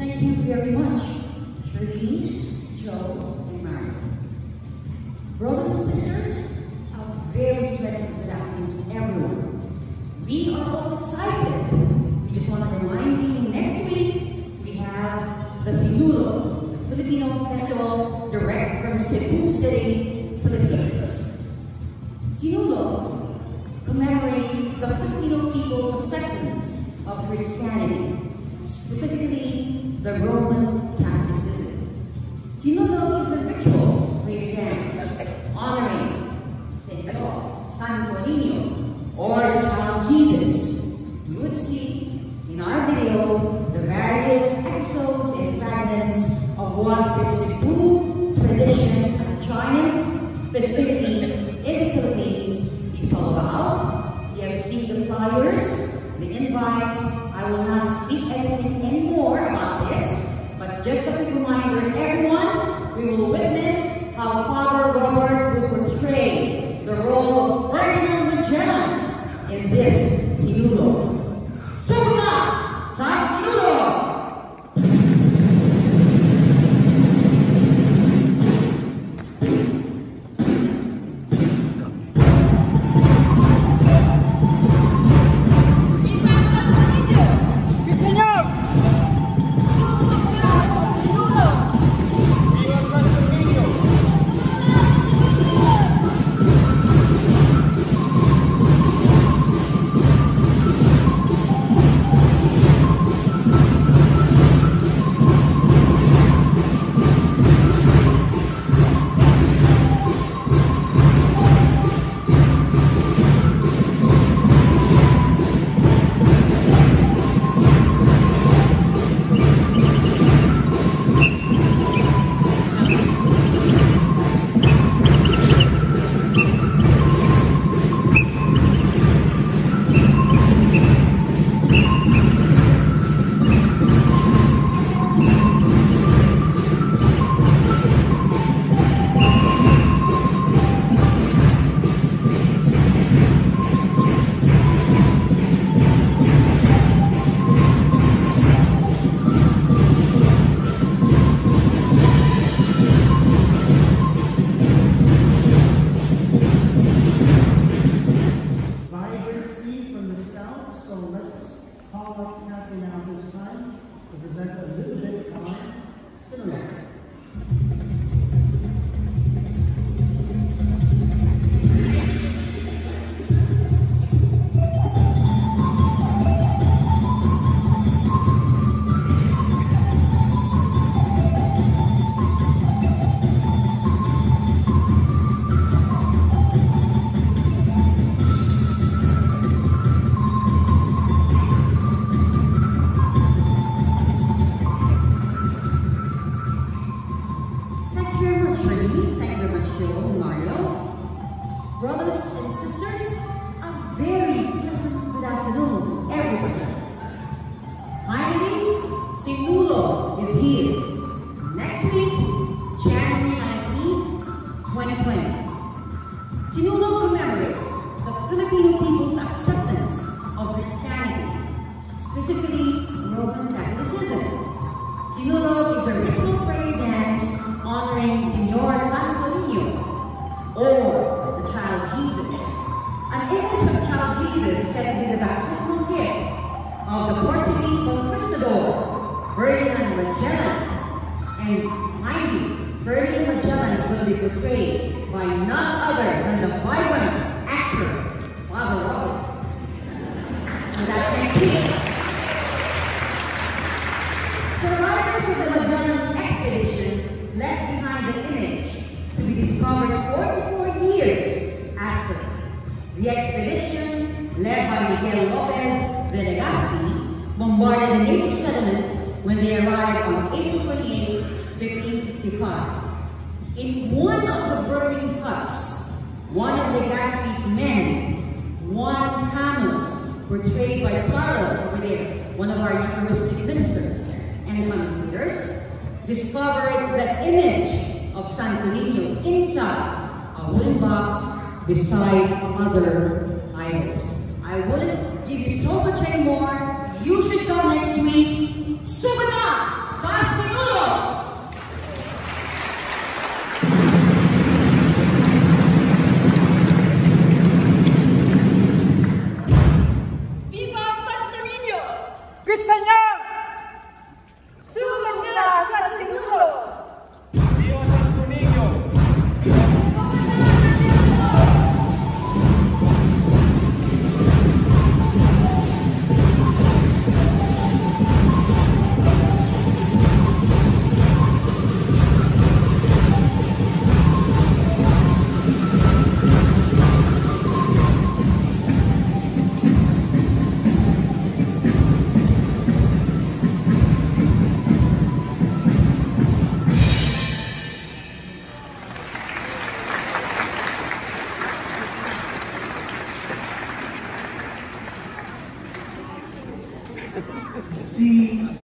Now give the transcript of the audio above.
Thank you very much, Charlene, Joe, and Mario. Brothers and sisters, a very pleasant good afternoon to everyone. We are all excited. We just want to remind you, next week, we have the Sinulog, the Filipino festival, direct from Cebu City, Philippines. Sinulog commemorates the Filipino people's acceptance of Christianity, specifically the Roman Catholicism. Sinulog is the ritual we dance honoring St. Paul, Santo Niño, or child Jesus. You would see in our video the various episodes and fragments of what the Cebu tradition and giant festivity in the Philippines is all about. You have seen the flyers, the invites. I will not speak anything this, just a quick reminder, everyone, we will witness how Father Robert will portray the role of Ferdinand Magellan in this is here. Next week, January 19th, 2020. Sinulog commemorates the Filipino people's acceptance of Christianity, specifically Ferdinand Magellan. And mind you, Ferdinand Magellan is going to be portrayed by none other than the vibrant actor, Father Robert. So that's next week. Survivors of the Magellan expedition left behind the image to be discovered 44 years after. The expedition, led by Miguel Lopez de Legazpi, bombarded the native settlement when they arrived on April 28, 1565. In one of the burning huts, one of the Legazpi's men, Juan Camus, portrayed by Carlos over there, one of our Eucharistic ministers and commentators, discovered the image of Santo Niño inside a wooden box beside other idols. I wouldn't give you so much anymore. You should come next week. Subata, sa